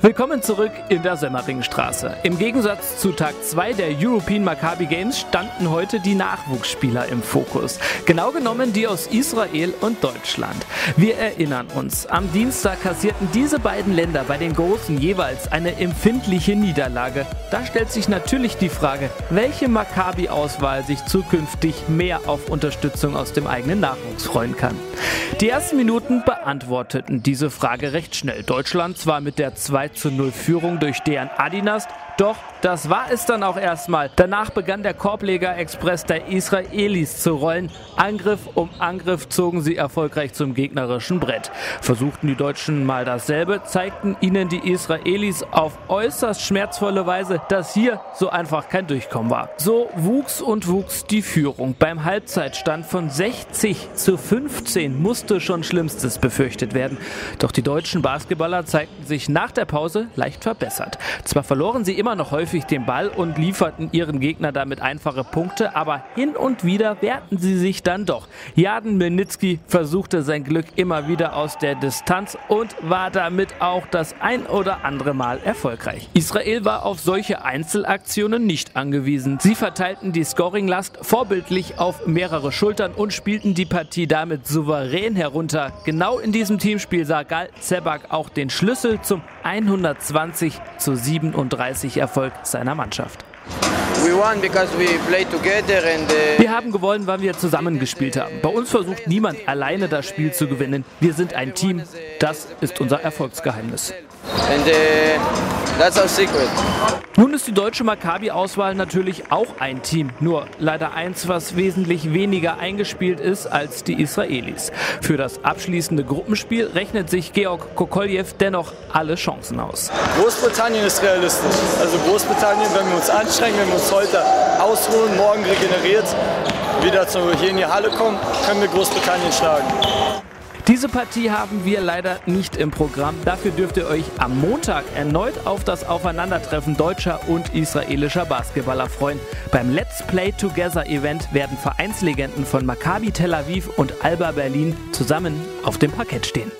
Willkommen zurück in der Semmeringstraße. Im Gegensatz zu Tag 2 der European Maccabi Games standen heute die Nachwuchsspieler im Fokus. Genau genommen die aus Israel und Deutschland. Wir erinnern uns, am Dienstag kassierten diese beiden Länder bei den Großen jeweils eine empfindliche Niederlage. Da stellt sich natürlich die Frage, welche Maccabi-Auswahl sich zukünftig mehr auf Unterstützung aus dem eigenen Nachwuchs freuen kann. Die ersten Minuten beantworteten diese Frage recht schnell. Deutschland zwar mit der 2 zu 0 Führung durch Dejan Adinast. Doch das war es dann auch erstmal. Danach begann der Korbleger-Express der Israelis zu rollen. Angriff um Angriff zogen sie erfolgreich zum gegnerischen Brett. Versuchten die Deutschen mal dasselbe, zeigten ihnen die Israelis auf äußerst schmerzvolle Weise, dass hier so einfach kein Durchkommen war. So wuchs und wuchs die Führung. Beim Halbzeitstand von 60 zu 15 musste schon Schlimmstes befürchtet werden. Doch die deutschen Basketballer zeigten sich nach der Pause leicht verbessert. Zwar verloren sie immer noch häufig den Ball und lieferten ihren Gegner damit einfache Punkte, aber hin und wieder wehrten sie sich dann doch. Jaden Milnicki versuchte sein Glück immer wieder aus der Distanz und war damit auch das ein oder andere Mal erfolgreich. Israel war auf solche Einzelaktionen nicht angewiesen. Sie verteilten die Scoringlast vorbildlich auf mehrere Schultern und spielten die Partie damit souverän herunter. Genau in diesem Teamspiel sah Gal Zebak auch den Schlüssel zum 120 zu 37 Erfolg seiner Mannschaft. Uh, wir haben gewonnen, weil wir zusammengespielt haben. Bei uns versucht niemand alleine das Spiel zu gewinnen. Wir sind ein Team. Das ist unser Erfolgsgeheimnis. And, uh, That's our secret. Nun ist die deutsche Maccabi-Auswahl natürlich auch ein Team, nur leider eins, was wesentlich weniger eingespielt ist als die Israelis. Für das abschließende Gruppenspiel rechnet sich Georg Kokoljew dennoch alle Chancen aus. Großbritannien ist realistisch. Also Großbritannien, wenn wir uns anstrengen, wenn wir uns heute ausruhen, morgen regeneriert, wieder hier in die Halle kommen, können wir Großbritannien schlagen. Diese Partie haben wir leider nicht im Programm. Dafür dürft ihr euch am Montag erneut auf das Aufeinandertreffen deutscher und israelischer Basketballer freuen. Beim Let's Play Together Event werden Vereinslegenden von Maccabi Tel Aviv und Alba Berlin zusammen auf dem Parkett stehen.